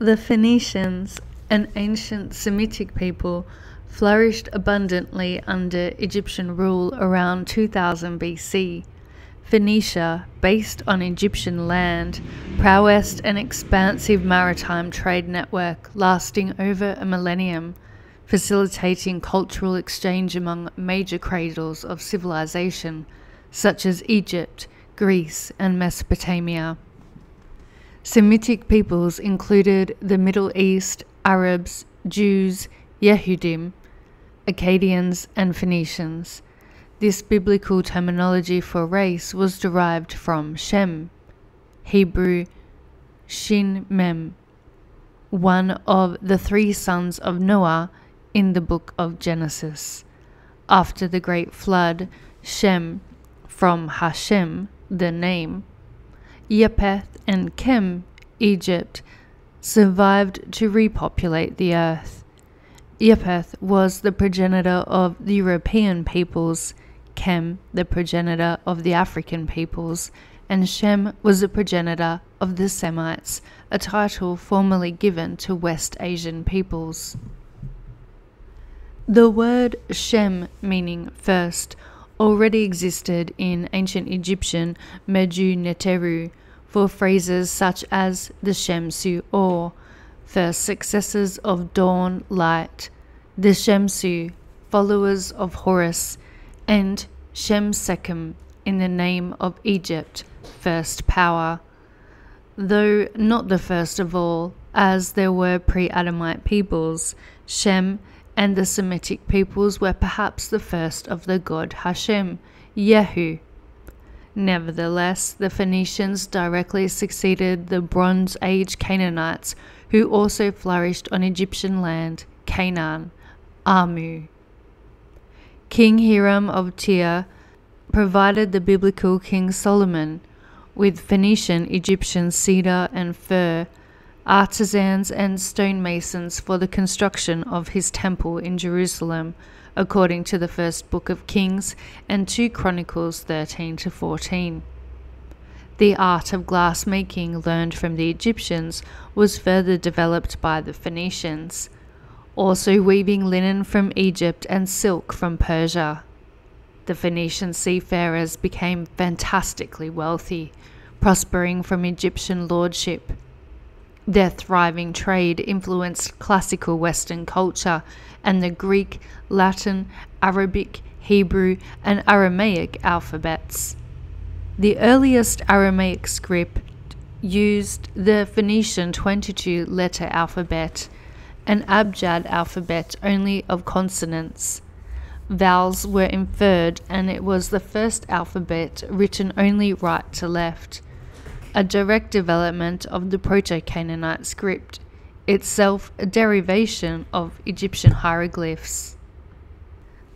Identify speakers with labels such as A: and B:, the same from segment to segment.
A: The Phoenicians, an ancient Semitic people, flourished abundantly under Egyptian rule around 2000 BC. Phoenicia, based on Egyptian land, prowessed an expansive maritime trade network lasting over a millennium, facilitating cultural exchange among major cradles of civilization such as Egypt, Greece, and Mesopotamia. Semitic peoples included the Middle East, Arabs, Jews, Yehudim, Akkadians, and Phoenicians. This biblical terminology for race was derived from Shem, Hebrew Shin Mem, one of the three sons of Noah in the book of Genesis. After the great flood, Shem, from Hashem, the name, Japheth and Chem, Egypt, survived to repopulate the earth. Japheth was the progenitor of the European peoples Chem, the progenitor of the African peoples, and Shem was the progenitor of the Semites, a title formerly given to West Asian peoples. The word Shem, meaning first, already existed in ancient Egyptian Medu Neteru for phrases such as the Shemsu or first successors of dawn light, the Shemsu, followers of Horus, and Shem Sekhem in the name of Egypt, first power. Though not the first of all, as there were pre Adamite peoples, Shem and the Semitic peoples were perhaps the first of the god Hashem, Yehu. Nevertheless, the Phoenicians directly succeeded the Bronze Age Canaanites, who also flourished on Egyptian land, Canaan, Amu. King Hiram of Tyre provided the biblical King Solomon with Phoenician, Egyptian cedar and fir, artisans and stonemasons for the construction of his temple in Jerusalem, according to the first book of Kings and 2 Chronicles 13 to 14. The art of glass making learned from the Egyptians was further developed by the Phoenicians also weaving linen from Egypt and silk from Persia. The Phoenician seafarers became fantastically wealthy, prospering from Egyptian lordship. Their thriving trade influenced classical Western culture and the Greek, Latin, Arabic, Hebrew, and Aramaic alphabets. The earliest Aramaic script used the Phoenician 22 letter alphabet an abjad alphabet only of consonants. Vowels were inferred, and it was the first alphabet written only right to left, a direct development of the Proto Canaanite script, itself a derivation of Egyptian hieroglyphs.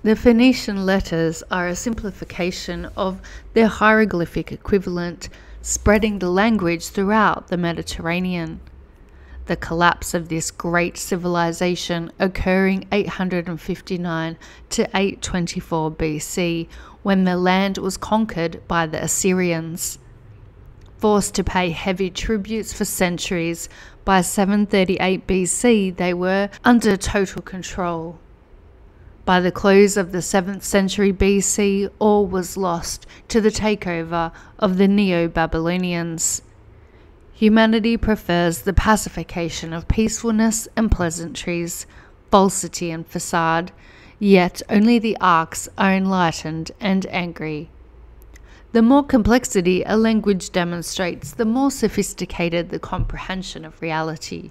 A: The Phoenician letters are a simplification of their hieroglyphic equivalent, spreading the language throughout the Mediterranean the collapse of this great civilization occurring 859 to 824 BC when the land was conquered by the Assyrians. Forced to pay heavy tributes for centuries, by 738 BC they were under total control. By the close of the 7th century BC, all was lost to the takeover of the Neo Babylonians. Humanity prefers the pacification of peacefulness and pleasantries, falsity and facade, yet only the arcs are enlightened and angry. The more complexity a language demonstrates, the more sophisticated the comprehension of reality.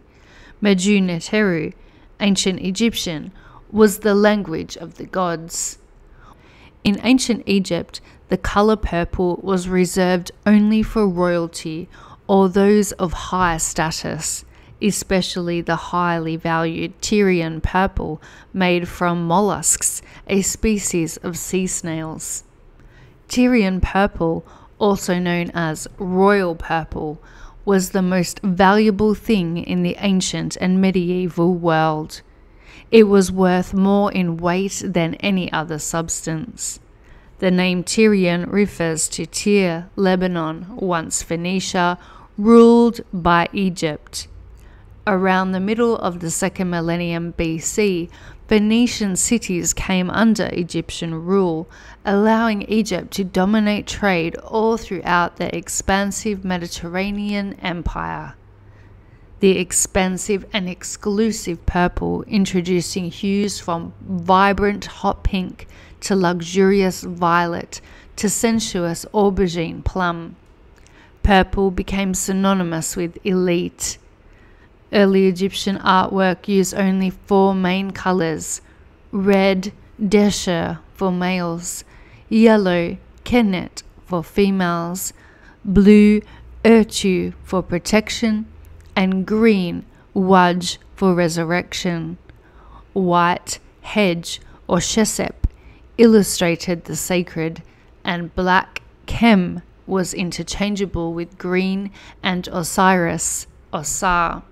A: Medu Neteru, ancient Egyptian, was the language of the gods. In ancient Egypt, the color purple was reserved only for royalty or those of higher status, especially the highly valued Tyrian purple made from mollusks, a species of sea snails. Tyrian purple, also known as royal purple, was the most valuable thing in the ancient and medieval world. It was worth more in weight than any other substance. The name Tyrian refers to Tyre, Lebanon, once Phoenicia, ruled by Egypt. Around the middle of the second millennium BC, Phoenician cities came under Egyptian rule, allowing Egypt to dominate trade all throughout the expansive Mediterranean empire. The expansive and exclusive purple, introducing hues from vibrant hot pink to luxurious violet to sensuous aubergine plum. Purple became synonymous with elite. Early Egyptian artwork used only four main colors red, desher for males, yellow, kennet for females, blue, urtu for protection, and green, waj for resurrection. White, hedj, or shesep illustrated the sacred, and black, kem, was interchangeable with green and Osiris, Osar.